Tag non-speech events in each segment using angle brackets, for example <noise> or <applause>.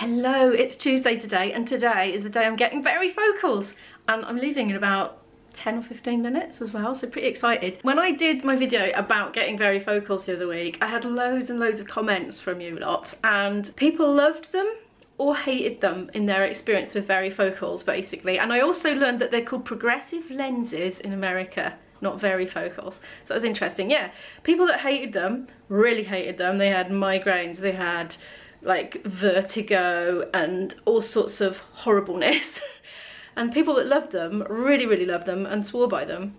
Hello, it's Tuesday today and today is the day I'm getting varifocals and I'm leaving in about 10 or 15 minutes as well, so pretty excited. When I did my video about getting varifocals the other week, I had loads and loads of comments from you lot and people loved them or hated them in their experience with very varifocals basically. And I also learned that they're called progressive lenses in America not very varifocals so it was interesting. Yeah people that hated them really hated them. They had migraines they had like vertigo and all sorts of horribleness. <laughs> and people that loved them really, really loved them and swore by them.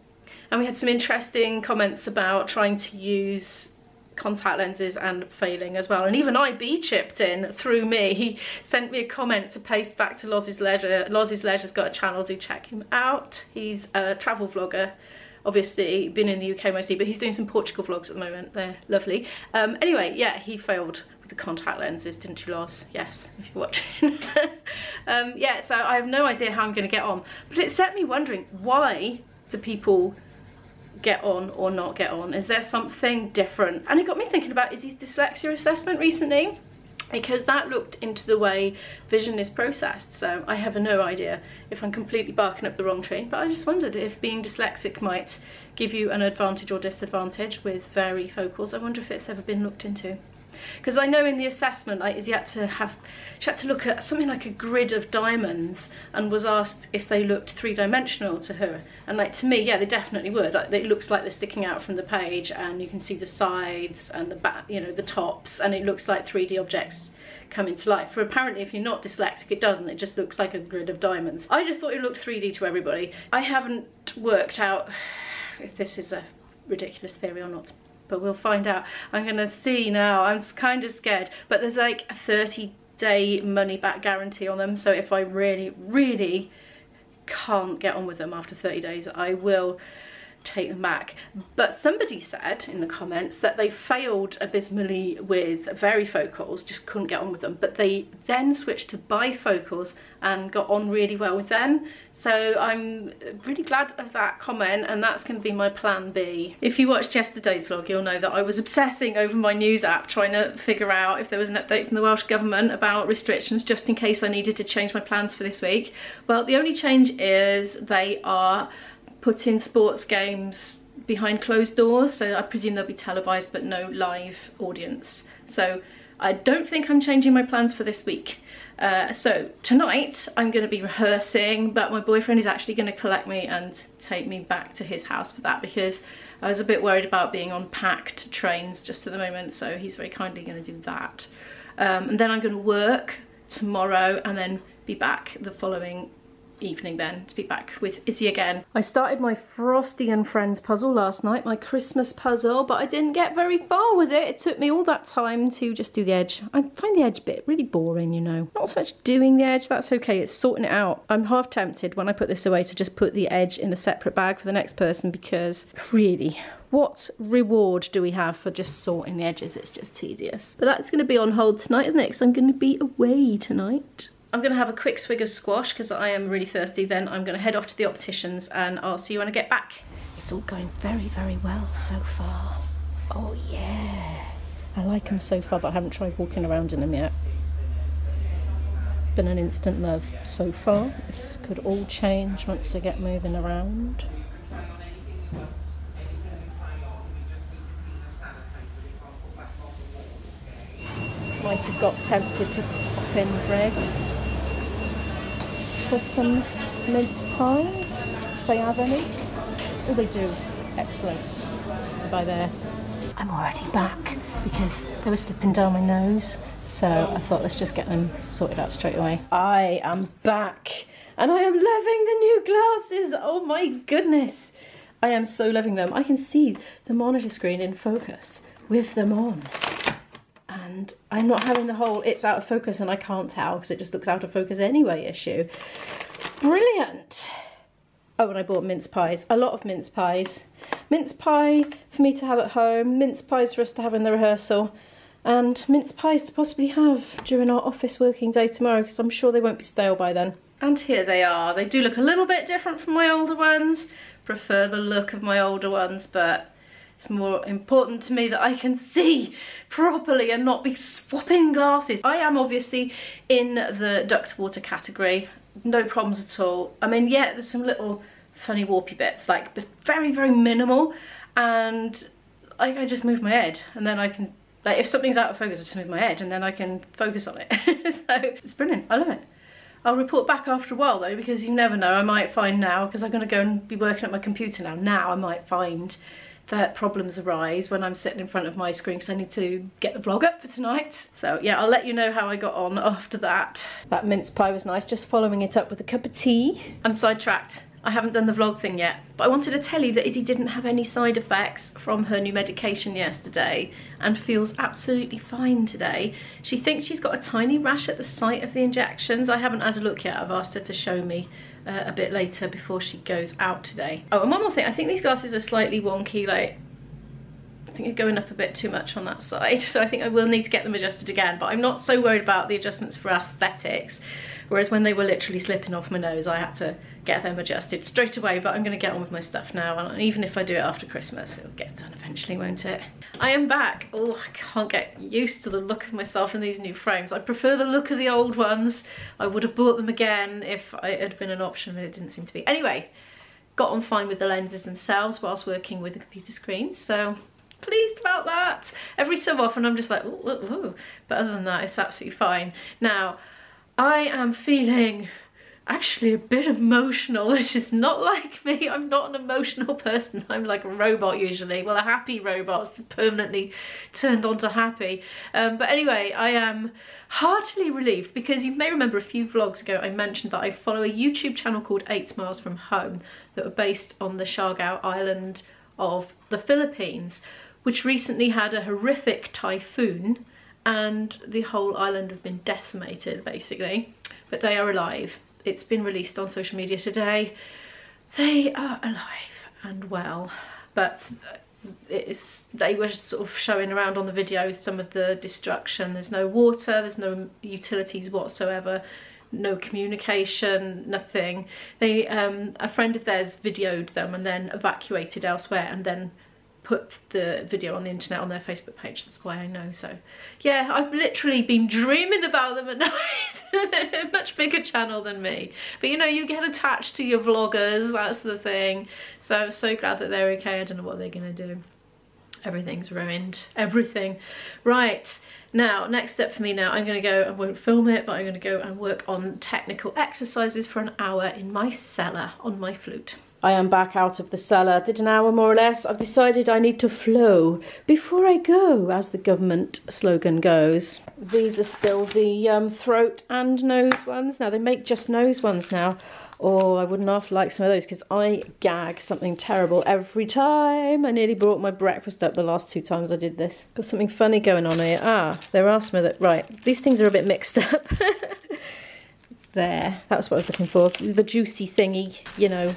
And we had some interesting comments about trying to use contact lenses and failing as well. And even IB chipped in through me. He sent me a comment to paste back to Loz's Leisure. Loz's Leisure's got a channel, do check him out. He's a travel vlogger obviously been in the UK mostly, but he's doing some Portugal vlogs at the moment. They're lovely. Um, anyway, yeah, he failed the contact lenses, didn't you, Loz? Yes, if you're watching. <laughs> um, yeah, so I have no idea how I'm going to get on. But it set me wondering, why do people get on or not get on? Is there something different? And it got me thinking about Izzy's dyslexia assessment recently because that looked into the way vision is processed so I have no idea if I'm completely barking up the wrong tree but I just wondered if being dyslexic might give you an advantage or disadvantage with varifocals I wonder if it's ever been looked into because I know in the assessment like Izzy had to have she had to look at something like a grid of diamonds and was asked if they looked three-dimensional to her and like to me yeah they definitely would like it looks like they're sticking out from the page and you can see the sides and the back you know the tops and it looks like 3d objects come into life. For apparently if you're not dyslexic it doesn't, it just looks like a grid of diamonds. I just thought it looked 3D to everybody. I haven't worked out <sighs> if this is a ridiculous theory or not but we'll find out. I'm gonna see now, I'm kind of scared, but there's like a 30 day money back guarantee on them, so if I really, really can't get on with them after 30 days, I will take them back. But somebody said in the comments that they failed abysmally with varifocals, just couldn't get on with them, but they then switched to bifocals and got on really well with them. So I'm really glad of that comment and that's going to be my plan B. If you watched yesterday's vlog, you'll know that I was obsessing over my news app trying to figure out if there was an update from the Welsh Government about restrictions just in case I needed to change my plans for this week. Well, the only change is they are putting sports games behind closed doors so I presume they'll be televised but no live audience. So I don't think I'm changing my plans for this week. Uh, so tonight I'm going to be rehearsing but my boyfriend is actually going to collect me and take me back to his house for that because I was a bit worried about being on packed trains just at the moment so he's very kindly going to do that. Um, and then I'm going to work tomorrow and then be back the following evening then to be back with Izzy again. I started my Frosty and Friends puzzle last night, my Christmas puzzle, but I didn't get very far with it. It took me all that time to just do the edge. I find the edge bit really boring, you know. Not so much doing the edge, that's okay, it's sorting it out. I'm half tempted when I put this away to just put the edge in a separate bag for the next person because really, what reward do we have for just sorting the edges? It's just tedious. But that's going to be on hold tonight, isn't it? Because I'm going to be away tonight. I'm going to have a quick swig of squash because I am really thirsty. Then I'm going to head off to the opticians and I'll see you when I get back. It's all going very, very well so far. Oh yeah. I like them so far, but I haven't tried walking around in them yet. It's been an instant love so far. This could all change once I get moving around. Might have got tempted to pop in Greggs for some mince pies, if they have any. Oh, they do. Excellent. By there. I'm already back because they were slipping down my nose. So I thought let's just get them sorted out straight away. I am back and I am loving the new glasses. Oh my goodness. I am so loving them. I can see the monitor screen in focus with them on and I'm not having the whole it's out of focus and I can't tell because it just looks out of focus anyway issue. Brilliant. Oh, and I bought mince pies, a lot of mince pies. Mince pie for me to have at home, mince pies for us to have in the rehearsal, and mince pies to possibly have during our office working day tomorrow because I'm sure they won't be stale by then. And here they are. They do look a little bit different from my older ones. Prefer the look of my older ones, but It's more important to me that I can see properly and not be swapping glasses. I am obviously in the duct water category, no problems at all. I mean, yeah, there's some little funny warpy bits, like but very, very minimal. And I, I just move my head and then I can, like if something's out of focus, I just move my head and then I can focus on it. <laughs> so it's brilliant, I love it. I'll report back after a while though because you never know I might find now because I'm going to go and be working at my computer now now I might find that problems arise when I'm sitting in front of my screen because I need to get the vlog up for tonight. So yeah, I'll let you know how I got on after that. That mince pie was nice, just following it up with a cup of tea. I'm sidetracked. I haven't done the vlog thing yet, but I wanted to tell you that Izzy didn't have any side effects from her new medication yesterday and feels absolutely fine today. She thinks she's got a tiny rash at the site of the injections. I haven't had a look yet. I've asked her to show me uh, a bit later before she goes out today. Oh, and one more thing. I think these glasses are slightly wonky, like I think they're going up a bit too much on that <laughs> side. So I think I will need to get them adjusted again, but I'm not so worried about the adjustments for aesthetics. Whereas when they were literally slipping off my nose, I had to get them adjusted straight away, but I'm gonna get on with my stuff now. And even if I do it after Christmas, it'll get done eventually, won't it? I am back. Oh, I can't get used to the look of myself in these new frames. I prefer the look of the old ones. I would have bought them again if it had been an option, but it didn't seem to be. Anyway, got on fine with the lenses themselves whilst working with the computer screens, so pleased about that. Every so often I'm just like, ooh, ooh, ooh. but other than that, it's absolutely fine. Now, I am feeling actually a bit emotional, <laughs> which is not like me. I'm not an emotional person. I'm like a robot usually. Well, a happy robot, permanently turned on to happy. Um, but anyway, I am heartily relieved because you may remember a few vlogs ago I mentioned that I follow a YouTube channel called 8 Miles From Home that were based on the Siargao Island of the Philippines, which recently had a horrific typhoon and the whole island has been decimated basically but they are alive it's been released on social media today. They are alive and well but it's they were sort of showing around on the video some of the destruction. There's no water there's no utilities whatsoever no communication nothing. They um a friend of theirs videoed them and then evacuated elsewhere and then put the video on the internet on their Facebook page. That's why I know. So yeah, I've literally been dreaming about them at <laughs> night. Much bigger channel than me. But you know, you get attached to your vloggers. That's the thing. So I'm so glad that they're okay. I don't know what they're going to do. Everything's ruined. Everything. Right. Now, next step for me now, I'm going to go, I won't film it, but I'm going to go and work on technical exercises for an hour in my cellar on my flute. I am back out of the cellar. Did an hour more or less. I've decided I need to flow before I go, as the government slogan goes. These are still the um, throat and nose ones. Now, they make just nose ones now. Oh, I wouldn't half like some of those because I gag something terrible every time. I nearly brought my breakfast up the last two times I did this. Got something funny going on here. Ah, there are some of that. Right, these things are a bit mixed up. <laughs> it's there. That's what I was looking for. The juicy thingy, you know.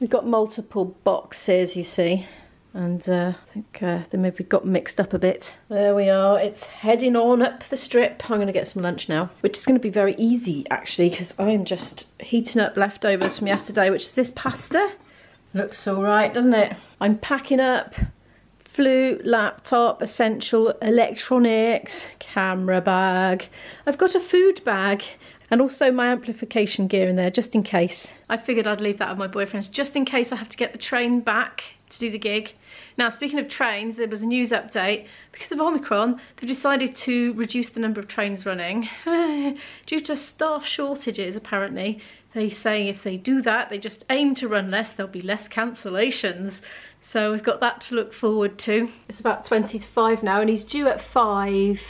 We've got multiple boxes, you see, and uh, I think uh, they maybe got mixed up a bit. There we are, it's heading on up the strip. I'm going to get some lunch now, which is going to be very easy actually, because I'm just heating up leftovers from yesterday, which is this pasta. Looks all right, doesn't it? I'm packing up flute, laptop, essential electronics, camera bag. I've got a food bag and also my amplification gear in there just in case. I figured I'd leave that with my boyfriend's just in case I have to get the train back to do the gig. Now speaking of trains, there was a news update. Because of Omicron, they've decided to reduce the number of trains running <laughs> due to staff shortages apparently. They say if they do that, they just aim to run less, there'll be less cancellations. So we've got that to look forward to. It's about 20 to 5 now and he's due at 5.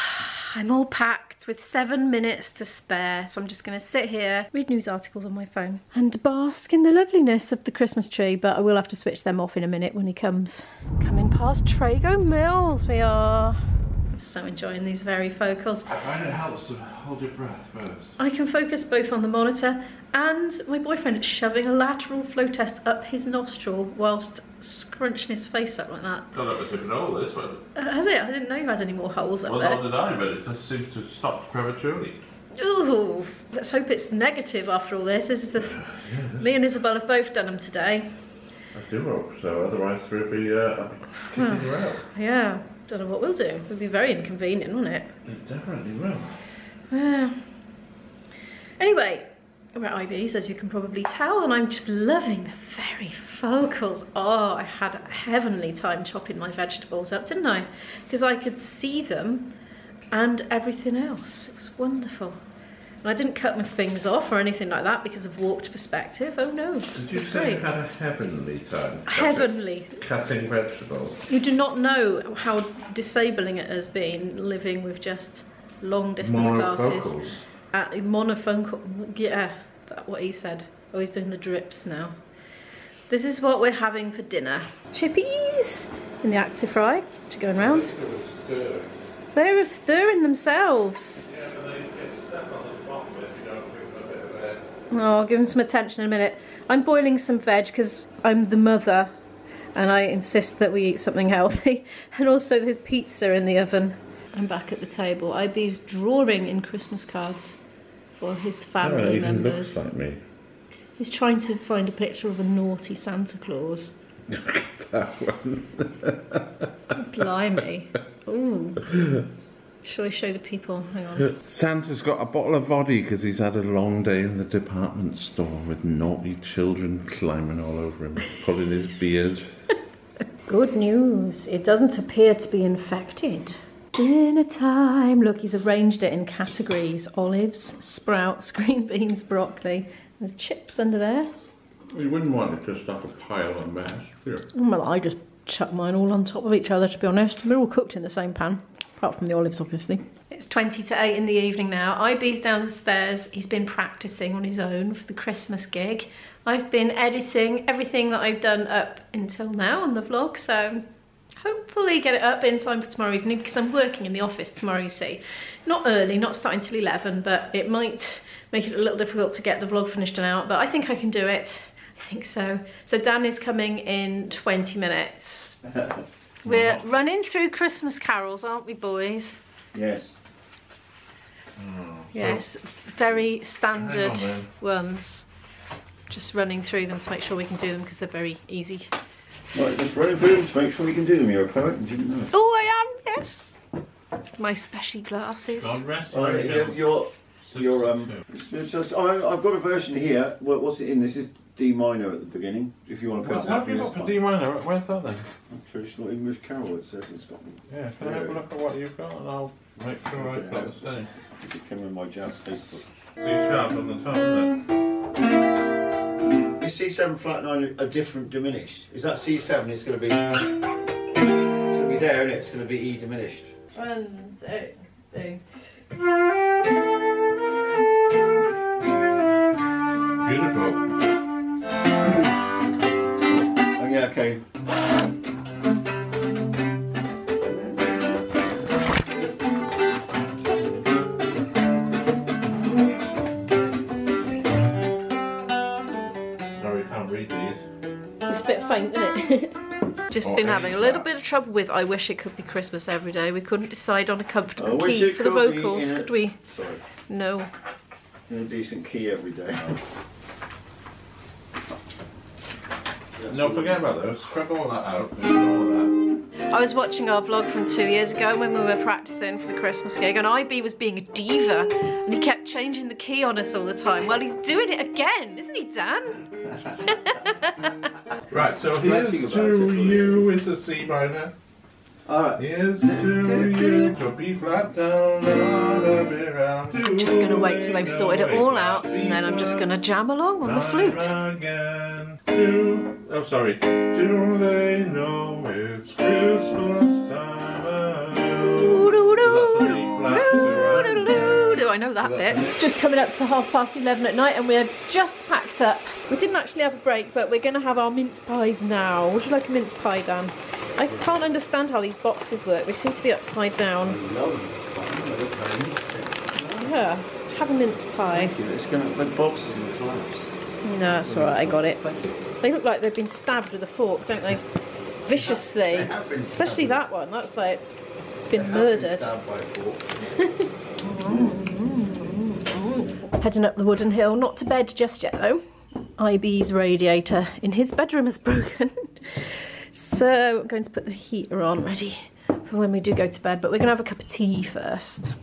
<sighs> I'm all packed with seven minutes to spare. So I'm just gonna sit here, read news articles on my phone and bask in the loveliness of the Christmas tree, but I will have to switch them off in a minute when he comes. Coming past Trago Mills we are. I'm so enjoying these varifocals. I find it helps to hold your breath first. I can focus both on the monitor and my boyfriend shoving a lateral flow test up his nostril whilst scrunching his face up like that. Got up a different hole this one. Uh, has it? I didn't know you had any more holes up Well, there. not did I, but it just seems to stop prematurely. Ooh, let's hope it's negative after all this. This is the <laughs> me and Isabel have both done them today. I do hope so, otherwise we'll be uh, kicking you out. Yeah, don't know what we'll do. It'll be very inconvenient, won't it? It definitely will. Yeah. Anyway, we're at IB's as you can probably tell, and I'm just loving the very focals. Oh, I had a heavenly time chopping my vegetables up, didn't I? Because I could see them and everything else. It was wonderful. And I didn't cut my fingers off or anything like that because of warped perspective. Oh no, Did you say great. you had a heavenly time? cutting- Heavenly. Cutting vegetables. You do not know how disabling it has been living with just long distance classes. Monofocals. At monophone, yeah, that's what he said. Oh, he's doing the drips now. This is what we're having for dinner. Chippies in the ActiFry, which are going round. They're stirring themselves. Yeah, but they get stuck on the bottom if you don't give them a bit of air. Oh, I'll give him some attention in a minute. I'm boiling some veg because I'm the mother and I insist that we eat something healthy. <laughs> And also there's pizza in the oven. I'm back at the table. IB's drawing in Christmas cards for his Oh, family it even members. looks like me. He's trying to find a picture of a naughty Santa Claus. <laughs> That one. Blimey. Ooh. <laughs> Shall I show the people? Hang on. <laughs> Santa's got a bottle of voddy because he's had a long day in the department store with naughty children climbing all over him, <laughs> pulling his beard. <laughs> Good news. It doesn't appear to be infected. Dinner time. Look, he's arranged it in categories olives, sprouts, green beans, broccoli. There's chips under there. You wouldn't want it just like a pile of mash. Here. Well, I just chuck mine all on top of each other, to be honest. They're all cooked in the same pan, apart from the olives, obviously. It's 20 to 8 in the evening now. IB's downstairs. He's been practicing on his own for the Christmas gig. I've been editing everything that I've done up until now on the vlog, so hopefully get it up in time for tomorrow evening because I'm working in the office tomorrow, you see. Not early, not starting till 11, but it might make it a little difficult to get the vlog finished and out, but I think I can do it. I think so. So Dan is coming in 20 minutes. <laughs> We're running through Christmas carols, aren't we, boys? Yes. Yes, very standard on ones. Just running through them to make sure we can do them because they're very easy. Right, just running through them to make sure we can do them. You're a poet and didn't know. Oh, I am, yes. My special glasses. God rest Oh, my you're, you're, you're, um, it's just, I, I've got a version here. What's it in? This is D minor at the beginning. If you want to put What, it what have you got for D minor? Where's that then? Traditional English carol, it says in Scotland. Yeah, can I have a look at what you've got and I'll make sure I've got the same. I think it came in my jazz fakebook. C sharp on the top, isn't it? Is C7 flat 9 a different diminished? Is that C7? It's going to be. It's going to be there, and it? it's going to be E diminished. One, two, three. Beautiful. It? Just Or been having a little flat. bit of trouble with I wish it could be Christmas every day. We couldn't decide on a comfortable wish key for the vocals, could we? Sorry. No. In a decent key every day. No, forget about those. Scrub all that out. Ignore that. I was watching our vlog from two years ago when we were practicing for the Christmas gig, and IB was being a diva, and he kept changing the key on us all the time. Well, he's doing it again, isn't he, Dan? <laughs> Right, so here's to wasn't you is a C minor. Alright. Here's to <laughs> you. To B flat down and on a bit round. I'm just going to wait till they've sorted it all out, and then I'm just going to jam along on the flute. Again. Do, oh, sorry. Do they know it's Christmas time? So that's a B flat to, Do I know that bit? It's just coming up to half past 11 at night and we're just packed up. We didn't actually have a break, but we're going to have our mince pies now. Would you like a mince pie, Dan? I can't understand how these boxes work. They seem to be upside down. Yeah, have a mince pie. Thank you. It's going to, the box is going to collapse. No, that's alright, I got it. They look like they've been stabbed with a fork, don't they? Viciously. Especially that one, that's like been murdered. <laughs> Heading up the wooden hill, not to bed just yet though. IB's radiator in his bedroom is <laughs> broken. so I'm going to put the heater on ready for when we do go to bed, but we're gonna have a cup of tea first.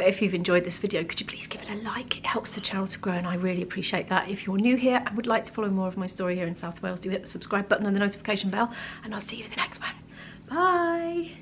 But if you've enjoyed this video, could you please give it a like? It helps the channel to grow and I really appreciate that. If you're new here and would like to follow more of my story here in South Wales, do hit the subscribe button and the notification bell and I'll see you in the next one. Bye!